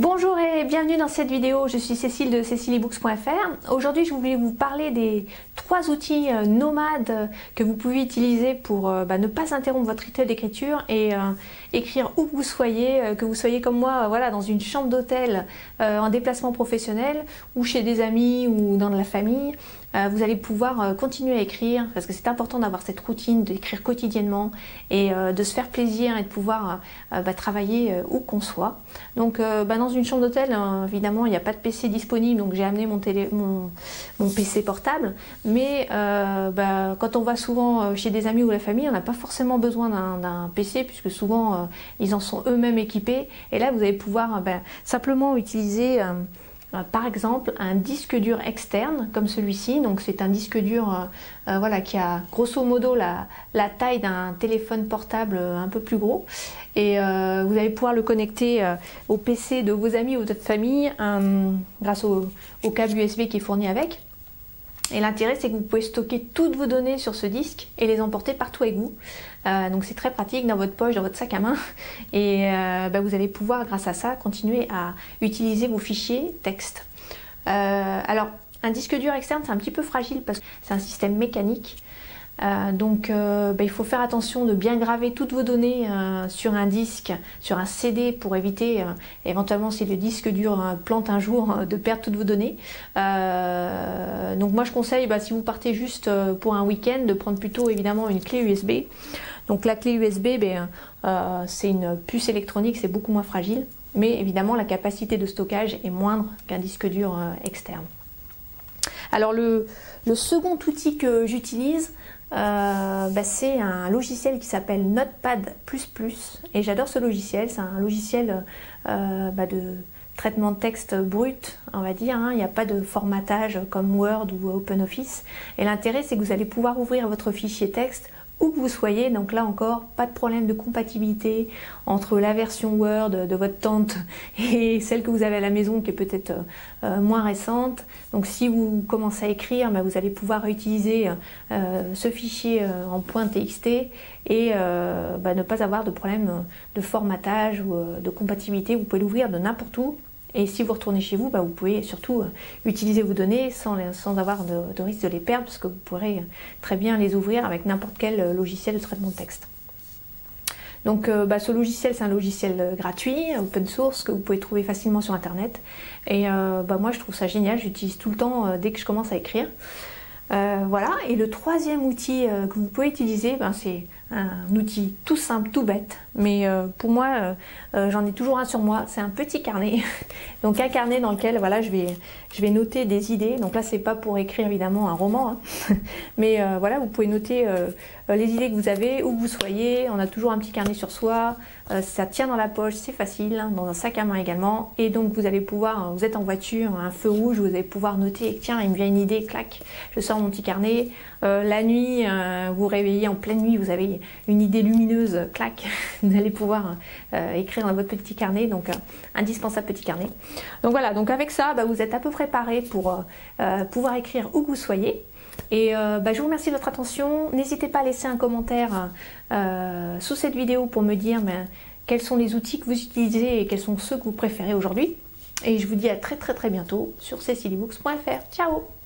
Bonjour et bienvenue dans cette vidéo, je suis Cécile de cecilybooks.fr. Aujourd'hui je voulais vous parler des trois outils euh, nomades que vous pouvez utiliser pour euh, bah, ne pas interrompre votre rituel d'écriture et euh, écrire où vous soyez, que vous soyez comme moi voilà, dans une chambre d'hôtel en déplacement professionnel ou chez des amis ou dans de la famille. Vous allez pouvoir continuer à écrire parce que c'est important d'avoir cette routine d'écrire quotidiennement et de se faire plaisir et de pouvoir bah, travailler où qu'on soit. Donc bah, dans une chambre d'hôtel, hein, évidemment, il n'y a pas de PC disponible, donc j'ai amené mon, PC portable. Mais euh, bah, quand on va souvent euh, chez des amis ou la famille, on n'a pas forcément besoin d'un PC, puisque souvent euh, ils en sont eux-mêmes équipés. Et là, vous allez pouvoir simplement utiliser euh, par exemple un disque dur externe comme celui-ci. Donc c'est un disque dur euh, euh, voilà, qui a grosso modo la, taille d'un téléphone portable un peu plus gros. Et vous allez pouvoir le connecter au PC de vos amis ou de votre famille grâce au, au câble USB qui est fourni avec. Et l'intérêt, c'est que vous pouvez stocker toutes vos données sur ce disque et les emporter partout avec vous. Euh, donc c'est très pratique dans votre poche, dans votre sac à main. Et euh, bah, vous allez pouvoir, grâce à ça, continuer à utiliser vos fichiers texte. Euh, alors, un disque dur externe, c'est un petit peu fragile parce que c'est un système mécanique. Euh, donc euh, bah, il faut faire attention de bien graver toutes vos données euh, sur un disque, sur un CD pour éviter éventuellement si le disque dur plante un jour de perdre toutes vos données. donc moi je conseille bah, si vous partez juste pour un week-end de prendre plutôt évidemment une clé USB. Donc la clé USB ben, c'est une puce électronique, c'est beaucoup moins fragile. Mais évidemment la capacité de stockage est moindre qu'un disque dur externe. Alors le, second outil que j'utilise, euh, bah, c'est un logiciel qui s'appelle Notepad++ et j'adore ce logiciel. C'est un logiciel euh, bah, de traitement de texte brut, on va dire. Hein. Il n'y a pas de formatage comme Word ou OpenOffice. Et l'intérêt, c'est que vous allez pouvoir ouvrir votre fichier texte où que vous soyez. Donc là encore, pas de problème de compatibilité entre la version Word de votre tante et celle que vous avez à la maison qui est peut-être euh, moins récente. Donc si vous commencez à écrire, bah, vous allez pouvoir utiliser euh, ce fichier euh, en .txt et bah, ne pas avoir de problème de formatage ou de compatibilité. Vous pouvez l'ouvrir de n'importe où et si vous retournez chez vous, bah, vous pouvez surtout euh, utiliser vos données sans, avoir de, risque de les perdre, parce que vous pourrez très bien les ouvrir avec n'importe quel euh, logiciel de traitement de texte. Donc euh, bah, ce logiciel, c'est un logiciel gratuit, open source, que vous pouvez trouver facilement sur Internet. Et bah, moi, je trouve ça génial, j'utilise tout le temps dès que je commence à écrire. voilà, et le troisième outil que vous pouvez utiliser, ben, c'est un outil tout simple, tout bête, mais euh, pour moi, euh, euh, j'en ai toujours un sur moi. C'est un petit carnet, donc un carnet dans lequel voilà, je vais, je vais noter des idées. Donc là, c'est pas pour écrire évidemment un roman, hein. mais voilà, vous pouvez noter les idées que vous avez, où vous soyez. On a toujours un petit carnet sur soi. ça tient dans la poche, c'est facile, hein, dans un sac à main également. Et donc vous allez pouvoir, vous êtes en voiture, un feu rouge, vous allez pouvoir noter. Tiens, il me vient une idée, clac, je sors mon petit carnet. la nuit, vous réveillez en pleine nuit, vous avez une idée lumineuse, clac, vous allez pouvoir euh, écrire dans votre petit carnet, donc euh, indispensable petit carnet. Donc voilà, donc avec ça, bah, vous êtes à peu préparé pour euh, pouvoir écrire où vous soyez. Et bah, je vous remercie de votre attention. N'hésitez pas à laisser un commentaire sous cette vidéo pour me dire ben, quels sont les outils que vous utilisez et quels sont ceux que vous préférez aujourd'hui. Et je vous dis à très très très bientôt sur cecilybooks.fr. Ciao